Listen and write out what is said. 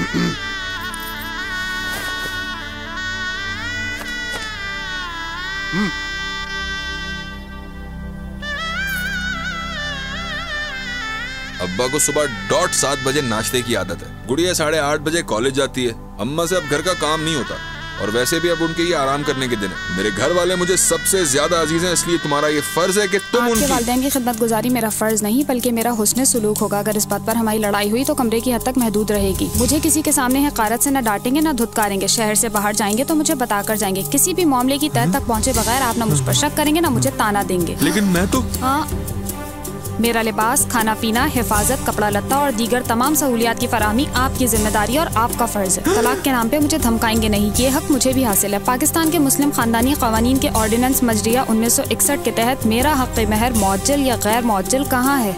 हम्म। अब्बा को सुबह डॉट सात बजे नाश्ते की आदत है। गुड़िया साढ़े आठ बजे कॉलेज जाती है। अम्मा से अब घर का काम नहीं होता। और वैसे भी अब उनके ये आराम करने के दिन है। मेरे घर वाले मुझे सबसे ज़्यादा अज़ीज़ हैं इसलिए तुम्हारा ये फ़र्ज़ है कि तुम उनकी वालदेन की खिदमत गुजारी मेरा फ़र्ज़ नहीं बल्कि मेरा हुस्न सुलूक होगा। अगर इस बात पर हमारी लड़ाई हुई तो कमरे की हद तक महदूद रहेगी। मुझे किसी के सामने हकारत से न डांटेंगे न धुतकारेंगे। शहर से बाहर जाएँगे तो मुझे बताकर जाएँगे। किसी भी मामले की तह तक पहुँचे बगैर आप न मुझ पर शक करेंगे न मुझे ताना देंगे। लेकिन मैं तो हाँ। मेरा लिबास, खाना पीना, हिफाजत, कपड़ा लत्ता और दीगर तमाम सहूलियात की फरहमी आपकी ज़िम्मेदारी और आपका फ़र्ज़ है। तलाक के नाम पे मुझे धमकाएँगे नहीं। ये हक मुझे भी हासिल है। पाकिस्तान के मुस्लिम खानदानी कवानीन के ऑर्डिनेंस मजरिया उन्नीस सौ इकसठ के तहत मेरा हक महर मौजल या गैर मौजल कहाँ है?